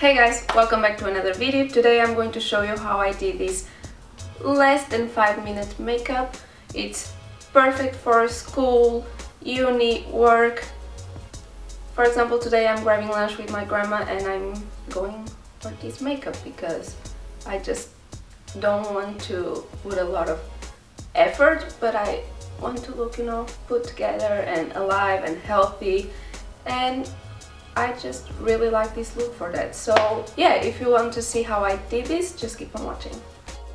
Hey guys, welcome back to another video. Today I'm going to show you how I did this less than 5 minute makeup. It's perfect for school, uni, work. For example, today I'm grabbing lunch with my grandma and I'm going for this makeup because I just don't want to put a lot of effort, but I want to look, you know, put together and alive and healthy and I just really like this look for that. So yeah, if you want to see how I did this, just keep on watching.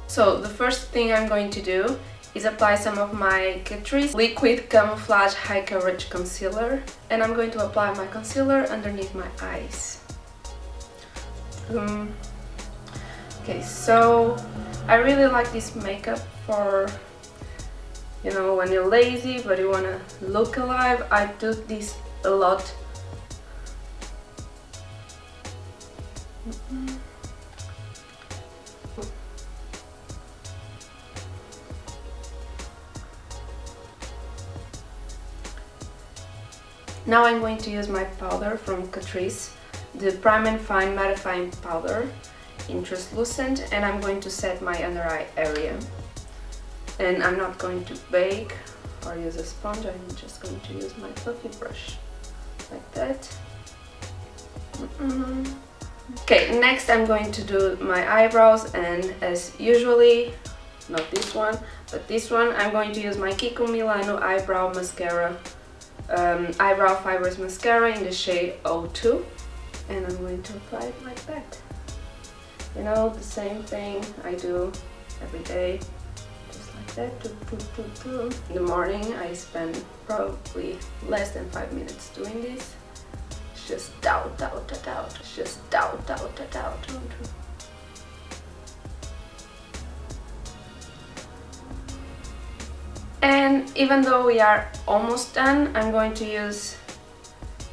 So the first thing I'm going to do is apply some of my Catrice Liquid Camouflage High Coverage Concealer and I'm going to apply my concealer underneath my eyes. Um, okay, so I really like this makeup for you know when you're lazy but you want to look alive. I do this a lot Now I'm going to use my powder from Catrice, the Prime and Fine Mattifying Powder in Translucent and I'm going to set my under eye area. And I'm not going to bake or use a sponge, I'm just going to use my fluffy brush like that. Mm -mm. Okay, next I'm going to do my eyebrows and as usually, not this one, but this one, I'm going to use my Kiko Milano Eyebrow Mascara, um, Eyebrow Fibers Mascara in the shade 02 and I'm going to apply it like that. You know, the same thing I do every day, just like that. In the morning I spend probably less than 5 minutes doing this just doubt, doubt, doubt, just doubt, doubt, doubt. And even though we are almost done, I'm going to use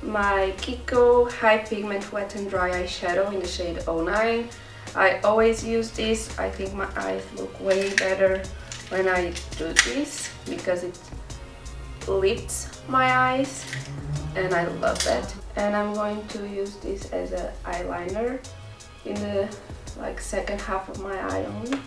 my Kiko High Pigment Wet and Dry Eyeshadow in the shade 09. I always use this, I think my eyes look way better when I do this because it lifts my eyes and I love that and I'm going to use this as an eyeliner in the like second half of my eye only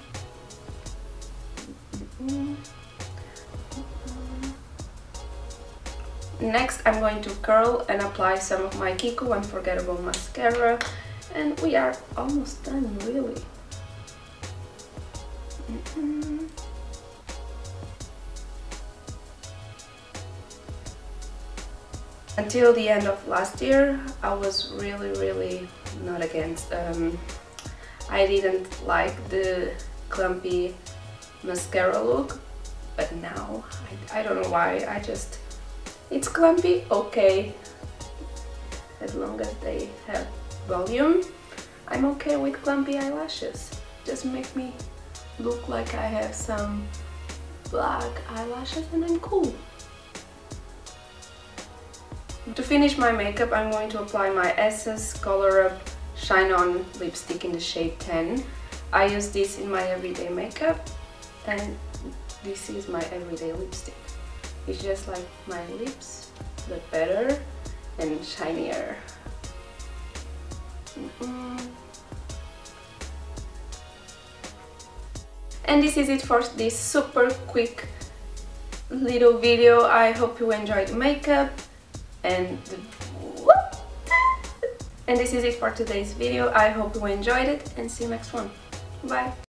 Next I'm going to curl and apply some of my Kiko Unforgettable Mascara and we are almost done really. Mm. Until the end of last year, I was really, really not against. Um, I didn't like the clumpy mascara look, but now, I, I don't know why, I just, it's clumpy, okay, as long as they have volume. I'm okay with clumpy eyelashes. Just make me look like I have some black eyelashes and I'm cool. To finish my makeup, I'm going to apply my Essence Color Up Shine On lipstick in the shade 10. I use this in my everyday makeup and this is my everyday lipstick. It's just like my lips, but better and shinier. Mm -mm. And this is it for this super quick little video. I hope you enjoyed makeup and and this is it for today's video. I hope you enjoyed it and see you next one. Bye